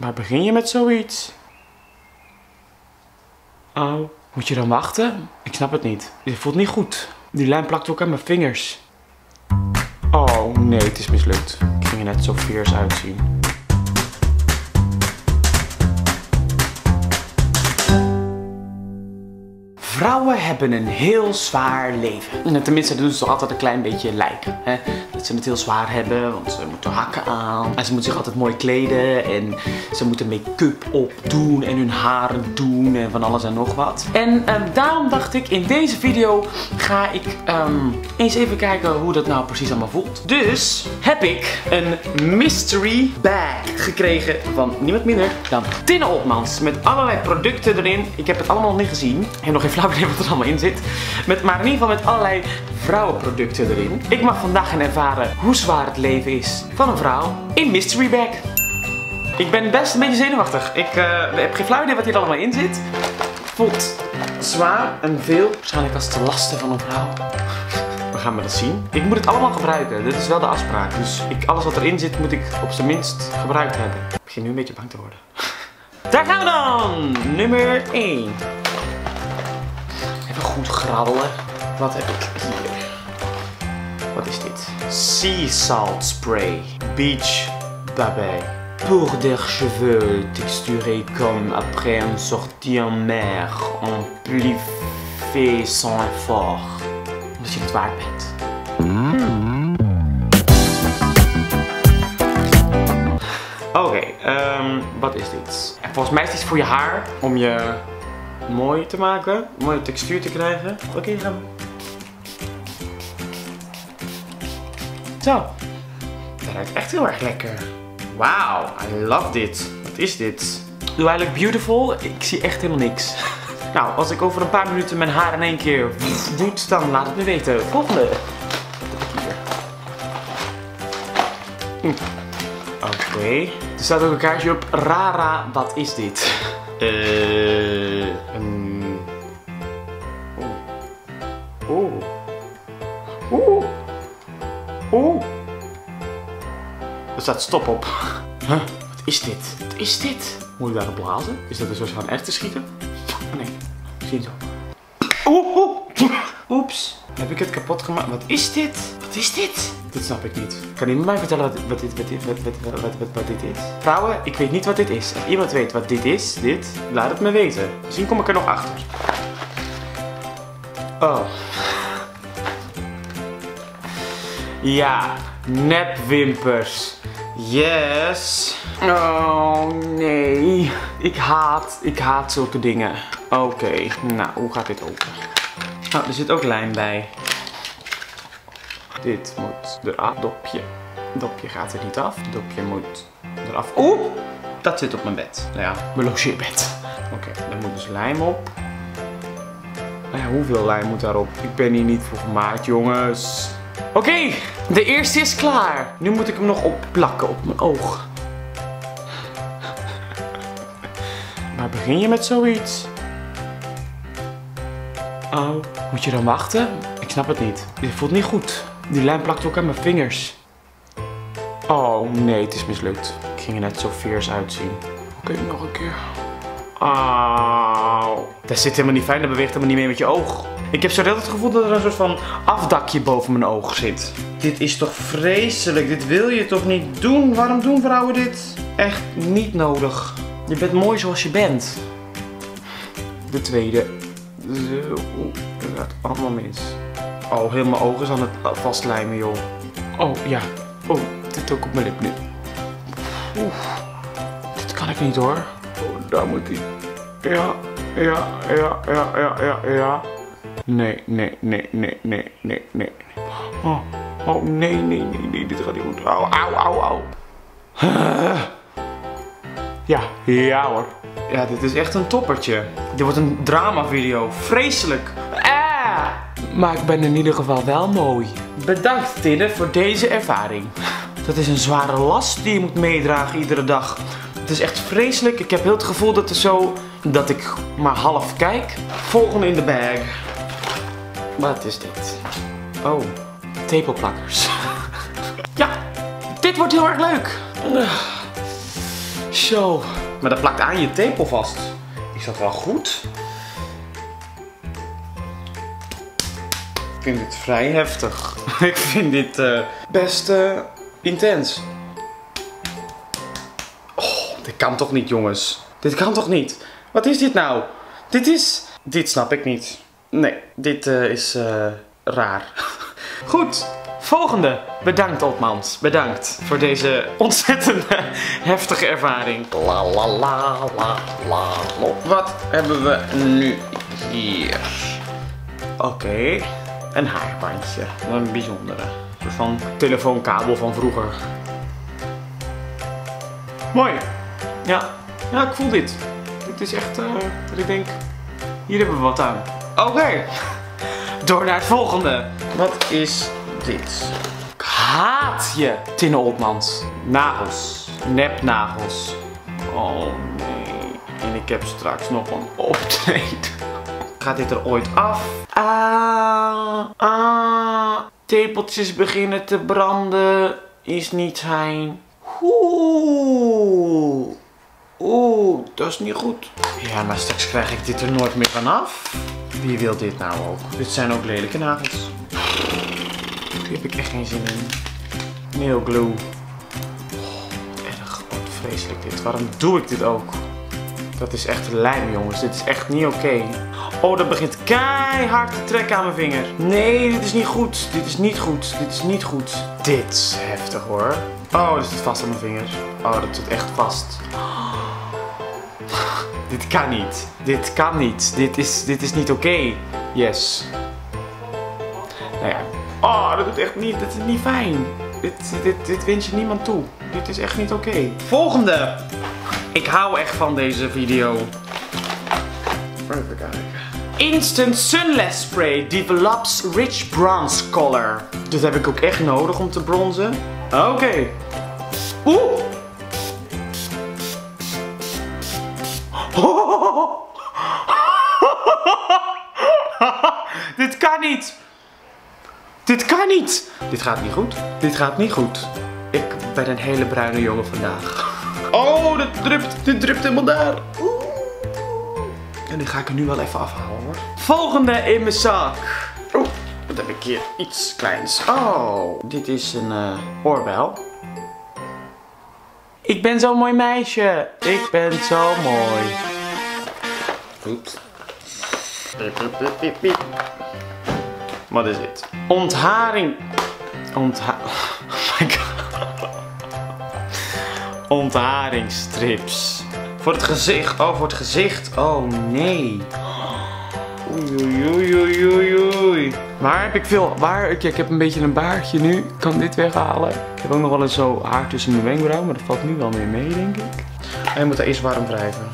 Maar begin je met zoiets? Oh, moet je dan wachten? Ik snap het niet. Het voelt niet goed. Die lijm plakt ook aan mijn vingers. Oh nee, het is mislukt. Ik ging er net zo fierce uitzien. Vrouwen hebben een heel zwaar leven. En tenminste doen ze toch altijd een klein beetje lijken. Hè? Dat ze het heel zwaar hebben, want ze moeten hakken aan. En ze moeten zich altijd mooi kleden. En ze moeten make-up opdoen en hun haren doen en van alles en nog wat. En ehm, daarom dacht ik, in deze video ga ik ehm, eens even kijken hoe dat nou precies allemaal voelt. Dus heb ik een mystery bag gekregen van niemand minder dan Tinne Opmans. Met allerlei producten erin. Ik heb het allemaal nog niet gezien. Heb nog geen idee wat er allemaal in zit. Met, maar in ieder geval met allerlei vrouwenproducten erin. Ik mag vandaag gaan ervaren hoe zwaar het leven is van een vrouw in Mystery Bag. Ik ben best een beetje zenuwachtig. Ik uh, heb geen flauw idee wat hier allemaal in zit. Voelt zwaar en veel. Waarschijnlijk als te lasten van een vrouw. We gaan maar dat zien. Ik moet het allemaal gebruiken. Dit is wel de afspraak. Dus ik, alles wat erin zit moet ik op zijn minst gebruikt hebben. Ik begin nu een beetje bang te worden. Daar gaan we dan! Nummer 1 goed graddelen. Wat heb ik hier? Wat is dit? Sea Salt Spray. Beach Babé. Pour des cheveux texturés comme après une sortie en mer. Amplifié sans effort. Omdat je het waard bent. Oké, okay, um, wat is dit? volgens mij is dit voor je haar. Om je mooi te maken. Mooie textuur te krijgen. Oké, okay, gaan we. Zo. Dat ruikt echt heel erg lekker. Wauw, I love dit. Wat is dit? Do I look beautiful? Ik zie echt helemaal niks. Nou, als ik over een paar minuten mijn haar in één keer doet, dan laat het me weten. Volgende. Hm. Oké. Okay. Er staat ook een kaartje op. Rara, wat is dit? Eh. Er staat stop op. Huh? Wat is dit? Wat is dit? Moet ik daarop blazen? Is dat een soort van echt te schieten? Nee, zie zo. Oeh, oeh. Oeps. Heb ik het kapot gemaakt? Wat is dit? Wat is dit? Dit snap ik niet. Kan iemand mij vertellen wat, wat, dit, wat, dit, wat, wat, dit is? Vrouwen, ik weet niet wat dit is. Als iemand weet wat dit is, dit, laat het me weten. Misschien kom ik er nog achter. Oh. Ja, nepwimpers. Yes. Oh nee. Ik haat, ik haat zulke dingen. Oké, nou, hoe gaat dit open? Oh, er zit ook lijm bij. Dit moet eraf. Dopje. Dopje gaat er niet af. Dopje moet eraf. Oeh! Dat zit op mijn bed. Nou ja, mijn logeerbed. Oké, okay, dan moet dus lijm op. Nou ja, hoeveel lijm moet daarop? Ik ben hier niet voor gemaakt, jongens. Oké, de eerste is klaar. Nu moet ik hem nog opplakken op mijn oog. Maar begin je met zoiets? Oh, moet je dan wachten? Ik snap het niet. Dit voelt niet goed. Die lijm plakt ook aan mijn vingers. Oh nee, het is mislukt. Ik ging er net zo fierce uitzien. Oké, nog een keer. Auw. Dat zit helemaal niet fijn, dat beweegt helemaal niet meer met je oog. Ik heb zo het gevoel dat er een soort van afdakje boven mijn oog zit. Dit is toch vreselijk? Dit wil je toch niet doen? Waarom doen vrouwen dit? Echt niet nodig. Je bent mooi zoals je bent. De tweede. Zo, dat gaat allemaal mis. Oh, heel mijn ogen is aan het vastlijmen, joh. Oh, ja. Oh, dit ook op mijn lip nu. Oeh. Dit kan ik niet, hoor. Oh, daar moet hij. Ja, ja, ja, ja, ja, ja, ja. Nee, nee, nee, nee, nee, nee, nee. Oh, oh, nee, nee, nee, nee, dit gaat niet goed. Au, au, au, au. Ja, ja hoor. Ja, dit is echt een toppertje. Dit wordt een drama video. Vreselijk. Ah! Maar ik ben in ieder geval wel mooi. Bedankt Tinne voor deze ervaring. Dat is een zware last die je moet meedragen iedere dag. Het is echt vreselijk. Ik heb heel het gevoel dat er zo... Dat ik maar half kijk. Volgende in de bag. Wat is dit? Oh, tepelplakkers. ja, dit wordt heel erg leuk. Zo. Maar dat plakt aan je tepel vast. Is dat wel goed? Ik vind dit vrij heftig. Ik vind dit eh, best eh, intens. Oh, dit kan toch niet, jongens? Dit kan toch niet? Wat is dit nou? Dit is... Dit snap ik niet. Nee, dit eh, is raar. Goed, volgende. Bedankt, Otmans. Bedankt voor deze ontzettende heftige ervaring. La la la la la. Wat hebben we nu hier? Oké. Een haarbandje. Een bijzondere. Van telefoonkabel van vroeger. Mooi. Ja. Ja, ik voel dit. Dit is echt, uh, dat ik denk, hier hebben we wat aan. Oké. Door naar het volgende. Wat is dit? Ik haat je, Tinne Oltmans. Nagels. Nepnagels. Oh nee. En ik heb straks nog een optreden. Gaat dit er ooit af? Ah, ah. Tepeltjes beginnen te branden. Is niet fijn. Oeh. Oeh, dat is niet goed. Ja, maar straks krijg ik dit er nooit meer vanaf. Wie wil dit nou ook? Dit zijn ook lelijke nagels. Hier heb ik echt geen zin in. Nail glue. Oh, erg. Wat vreselijk dit. Waarom doe ik dit ook? Dat is echt lijm, jongens. Dit is echt niet oké. Oh, dat begint keihard te trekken aan mijn vinger. Nee, dit is niet goed. Dit is niet goed. Dit is niet goed. Dit is heftig hoor. Oh, dit zit vast aan mijn vinger. Oh, dat zit echt vast. Dit kan niet. Dit kan niet. Dit is, dit is niet oké. Yes. Nou ja. Oh, dat doet echt niet. Dat is niet fijn. Dit, dit, dit wens je niemand toe. Dit is echt niet oké. Volgende. Ik hou echt van deze video. Even kijken. Instant Sunless Spray develops rich bronze color. Dit heb ik ook echt nodig om te bronzen. Oké. Oeh. Dit kan niet. Dit kan niet. Dit gaat niet goed. Dit gaat niet goed. Ik ben een hele bruine jongen vandaag. Oh, dit drupt. Dit drupt helemaal daar. En die ga ik er nu wel even afhalen hoor. Volgende in mijn zak. Oeh, wat heb ik hier? Iets kleins. Oh, dit is een uh, oorbel. Ik ben zo'n mooi meisje. Ik ben zo mooi. Oeps. Piep, piep, piep. Wat is dit? Ontharing. Ontha... Oh my god. Ontharingsstrips. Voor het gezicht. Oh, voor het gezicht. Oh, nee. Oei, oei, oei, oei, oei. Waar heb ik veel... Waar... Ik, ik heb een beetje een baardje nu. Ik kan dit weghalen. Ik heb ook nog wel eens zo haar tussen mijn wenkbrauw. Maar dat valt nu wel meer mee, denk ik. En je moet er eerst warm wrijven.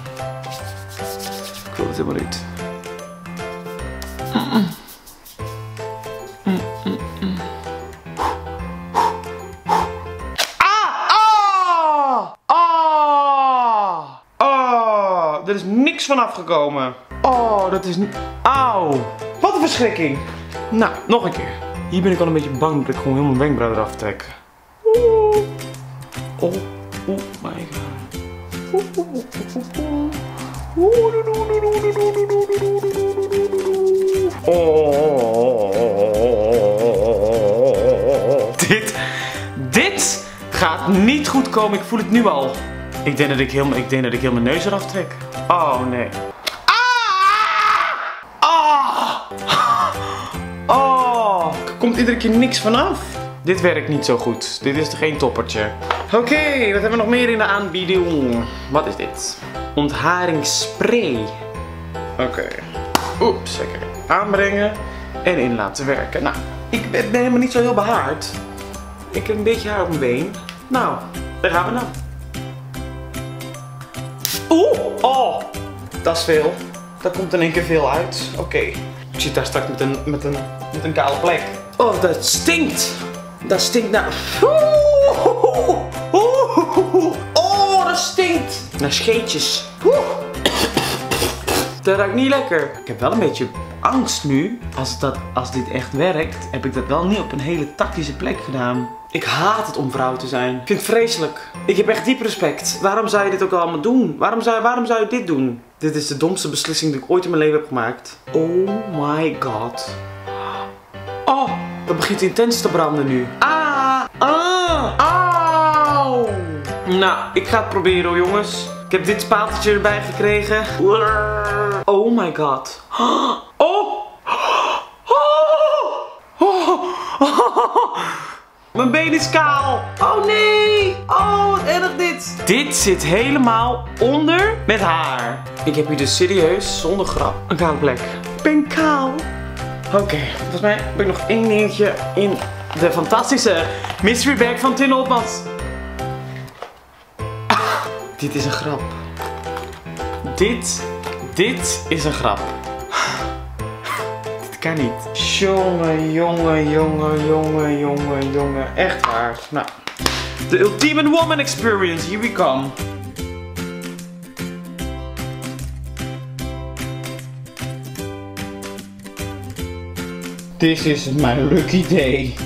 Ik wil het helemaal niet. er is niks van afgekomen. Oh, dat is niet... Auw. Wat een verschrikking. Nou, nog een keer. Hier ben ik al een beetje bang dat ik gewoon helemaal mijn wenkbrauw eraf trek. Oeh. Oh, oh my god. Oh. Dit, dit gaat niet goed komen. Ik voel het nu al. Ik denk dat ik heel, ik denk dat ik heel mijn neus eraf trek. Oh nee. Ah! Oh! Oh! Komt iedere keer niks vanaf. Dit werkt niet zo goed. Dit is geen toppertje. Oké, wat hebben we nog meer in de aanbieding? Wat is dit? Ontharingsspray. Oké. Oeps, lekker. Aanbrengen en in laten werken. Nou, ik ben, helemaal niet zo heel behaard. Ik heb een beetje haar op mijn been. Nou, daar gaan we nou. Oeh, oh, dat is veel. Daar komt in één keer veel uit. Oké. Ik zit daar straks met een, met, een, met een kale plek. Oh, dat stinkt. Dat stinkt naar... Oh, dat stinkt. Naar scheetjes. Dat ruikt niet lekker. Ik heb wel een beetje angst nu. Als, dat, als dit echt werkt, heb ik dat wel niet op een hele tactische plek gedaan. Ik haat het om vrouw te zijn. Ik vind het vreselijk. Ik heb echt diep respect. Waarom zou je dit ook allemaal doen? Waarom zou, waarom zou je dit doen? Dit is de domste beslissing die ik ooit in mijn leven heb gemaakt. Oh my god. Oh, dat begint intens te branden nu. Ah, ah, auw. Nou, ik ga het proberen hoor jongens. Ik heb dit spateltje erbij gekregen. Oh my god. Oh. Mijn been is kaal. Oh nee. Oh, wat erg dit. Dit zit helemaal onder met haar. Ik heb hier dus serieus, zonder grap, een kale plek. Ik ben kaal. Oké, volgens mij heb ik nog één dingetje in de fantastische mystery bag van Tin Hopmans. Ah, dit is een grap. Dit, dit is een grap. Dit kan niet. Jongen, jongen, jongen, jongen, jongen, jongen. Echt waar. Nou, de ultieme woman experience. Here we come. This is my lucky day.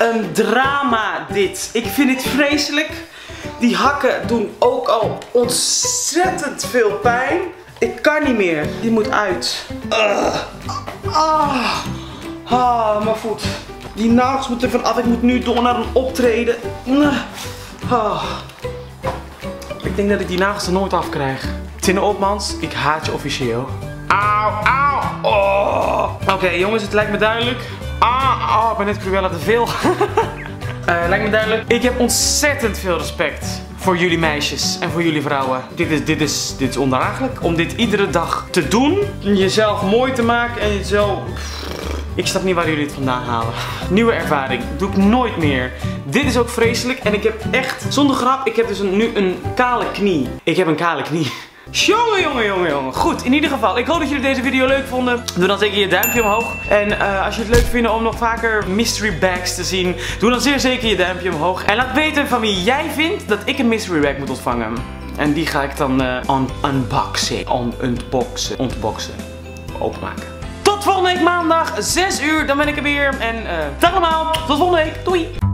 Een drama dit. Ik vind dit vreselijk. Die hakken doen ook al ontzettend veel pijn. Ik kan niet meer. Die moet uit. Ah, ah, ah, mijn voet. Die nagels moeten van af. Ik moet nu door naar een optreden. Ah. Ik denk dat ik die nagels er nooit af krijg. Tinne Opmans, ik haat je officieel. Auw, auw. Oh. Oké jongens, het lijkt me duidelijk. Ah, oh, ik ben net Cruella te veel. Eh, lijkt me duidelijk. Ik heb ontzettend veel respect voor jullie meisjes en voor jullie vrouwen. Dit is, dit is, dit is ondraaglijk. Om dit iedere dag te doen. Jezelf mooi te maken en jezelf... Ik snap niet waar jullie het vandaan halen. Nieuwe ervaring. Doe ik nooit meer. Dit is ook vreselijk. En ik heb echt, zonder grap, ik heb dus nu een kale knie. Ik heb een kale knie. Jongen, jongen, jongen, jongen. Goed, in ieder geval, ik hoop dat jullie deze video leuk vonden. Doe dan zeker je duimpje omhoog. En uh, als je het leuk vindt om nog vaker mystery bags te zien, doe dan zeer zeker je duimpje omhoog. En laat weten van wie jij vindt dat ik een mystery bag moet ontvangen. En die ga ik dan uh, un unboxen. Unboxen. Ontboxen. Openmaken. Tot volgende week maandag, 6 uur. Dan ben ik er weer. En uh, dag allemaal. Tot volgende week. Doei.